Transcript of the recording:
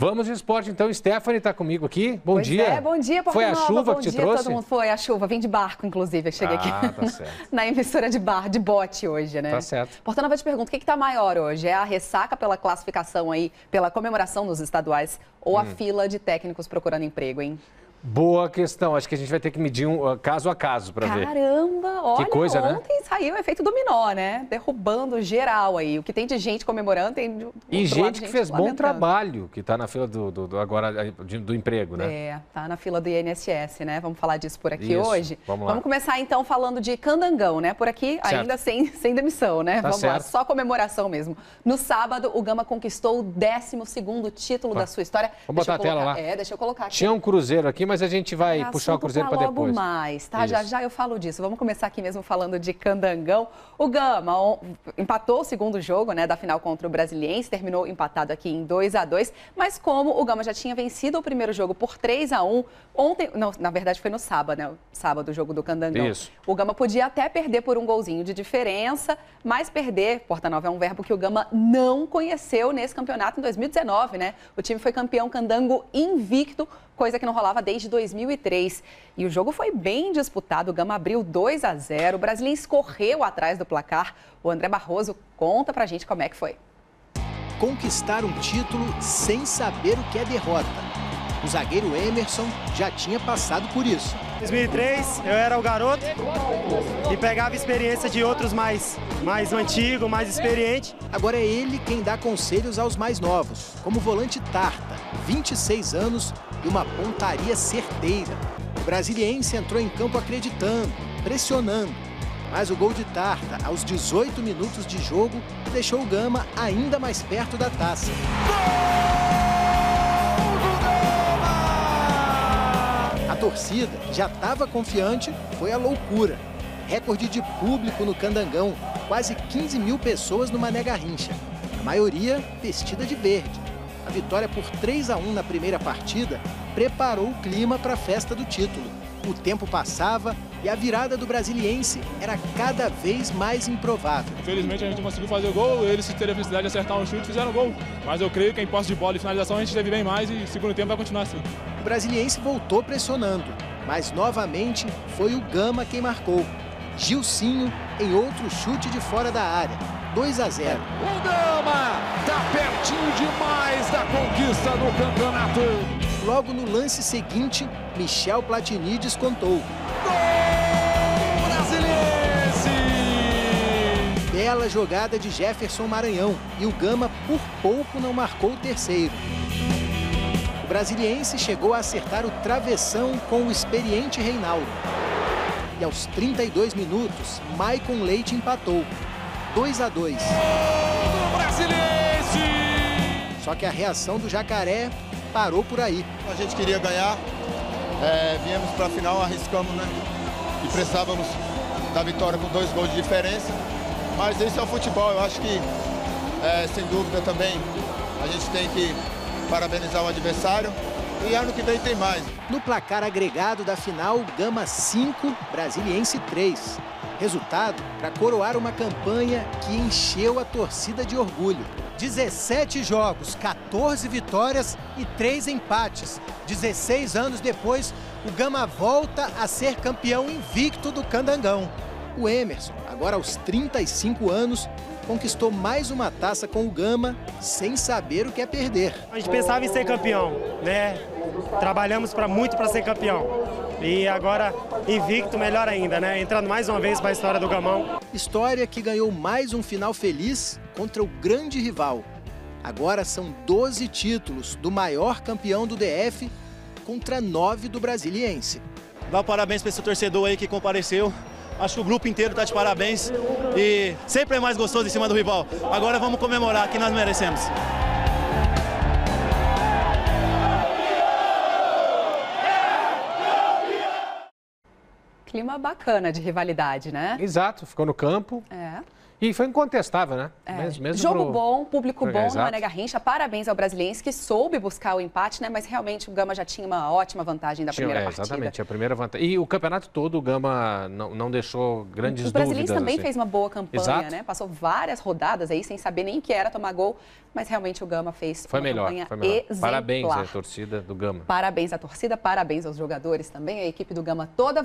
Vamos de esporte, então. Stephanie está comigo aqui. Bom pois dia. É, bom dia, Porta Foi a Nova, chuva bom que te dia, trouxe? todo mundo foi a chuva. Vim de barco, inclusive. Eu cheguei ah, aqui tá certo. na emissora de bar, de bote hoje, né? Tá certo. Porta Nova, eu te pergunto, o que está maior hoje? É a ressaca pela classificação aí, pela comemoração dos estaduais ou a Hum. fila de técnicos procurando emprego, hein? Boa questão. Acho que a gente vai ter que medir um uh, caso a caso para ver. Caramba, olha, coisa, né? ontem saiu o efeito dominó, né? Derrubando geral aí. O que tem de gente comemorando tem do E gente, lado, que fez bom lamentando. trabalho, que está na fila do, do- do- agora de- do emprego, né? É, tá na fila do INSS, né? Vamos falar disso por aqui Isso, hoje. vamos lá. começar então falando de Candangão, né? Por aqui Certo. ainda sem, sem demissão, né? Tá vamos lá, certo. só comemoração mesmo. No sábado, o Gama conquistou o 12º título da sua história. Vamos Deixa botar a tela lá. É, deixa eu colocar aqui. Tinha um cruzeiro aqui, mas a gente vai É puxar o cruzeiro para depois. mais, tá? Já Isso. já eu falo disso. Vamos começar aqui mesmo falando de Candangão. O Gama empatou o segundo jogo, né, da final contra o Brasiliense, terminou empatado aqui em 2 a 2, mas como o Gama já tinha vencido o primeiro jogo por 3 a 1, ontem, não, na verdade foi no sábado, né? Sábado o jogo do Candangão. Isso. O Gama podia até perder por um golzinho de diferença, mas perder, Porta Nova é um verbo que o Gama não conheceu nesse campeonato em 2019, né? O time foi campeão candango invicto, coisa que não rolava desde 2003. E o jogo foi bem disputado, o Gama abriu 2 a 0, o Brasiliense correu atrás do placar. O André Barroso conta pra gente como é que foi. conquistar um título sem saber o que é derrota. O zagueiro Emerson já tinha passado por isso. Em 2003 eu era o garoto e pegava experiência de outros mais, mais antigos, mais experientes. Agora é ele quem dá conselhos aos mais novos, como o volante Tarta, 26 anos e uma pontaria certeira. O brasiliense entrou em campo acreditando, pressionando. Mas o gol de Tarta, aos 18 minutos de jogo, deixou o Gama ainda mais perto da taça. A torcida já estava confiante, foi a loucura. Recorde de público no Candangão, quase 15 mil pessoas no Mané Garrincha, a maioria vestida de verde. A vitória por 3 a 1 na primeira partida preparou o clima para a festa do título. O tempo passava e a virada do brasiliense era cada vez mais improvável. Infelizmente a gente não conseguiu fazer o gol, eles terem a felicidade de acertar um chute fizeram o gol. Mas eu creio que em posse de bola e finalização a gente teve bem mais e segundo tempo vai continuar assim. O brasiliense voltou pressionando, mas novamente foi o Gama quem marcou. Gilcinho em outro chute de fora da área. 2 a 0. O Gama tá pertinho demais da conquista do campeonato. Logo no lance seguinte, Michel Platini descontou. Brasiliense! Bela jogada de Jefferson Maranhão e o Gama por pouco não marcou o terceiro. O brasiliense chegou a acertar o travessão com o experiente Reinaldo. E aos 32 minutos, Maicon Leite empatou. 2 a 2. Do Brasiliense! Só que a reação do Jacaré parou por aí. A gente queria ganhar, é, viemos para a final, arriscamos, né? E precisávamos da vitória com dois gols de diferença. Mas esse é o futebol, eu acho que, é, sem dúvida também, a gente tem que parabenizar o adversário. E ano que vem tem mais. No placar agregado da final, Gama 5, Brasiliense 3. Resultado para coroar uma campanha que encheu a torcida de orgulho. 17 jogos, 14 vitórias e 3 empates. 16 anos depois, o Gama volta a ser campeão invicto do Candangão. O Emerson, agora aos 35 anos, conquistou mais uma taça com o Gama sem saber o que é perder. A gente pensava em ser campeão, né? Trabalhamos para muito para ser campeão. E agora invicto, melhor ainda, né? Entrando mais uma vez para a história do Gamão. História que ganhou mais um final feliz contra o grande rival. Agora são 12 títulos do maior campeão do DF contra 9 do Brasiliense. Dá parabéns para esse torcedor aí que compareceu. Acho que o grupo inteiro está de parabéns. E sempre é mais gostoso em cima do rival. Agora vamos comemorar que nós merecemos. Clima bacana de rivalidade, né? Exato, ficou no campo. É. E foi incontestável, né? É. Mesmo, mesmo Jogo pro... bom, público bom no exato. Mané Garrincha. Parabéns ao Brasiliense que soube buscar o empate, né? Mas realmente o Gama já tinha uma ótima vantagem da Tinha- primeira é, partida. exatamente, a primeira vantagem. E o campeonato todo, o Gama não, não deixou grandes O Brasiliense dúvidas. também assim. fez uma boa campanha, Exato. né? Passou várias rodadas aí sem saber nem o que era tomar gol, mas realmente o Gama fez Foi uma melhor, campanha foi melhor. exemplar. Parabéns à torcida do Gama. Parabéns à torcida, parabéns aos jogadores também, a equipe do Gama toda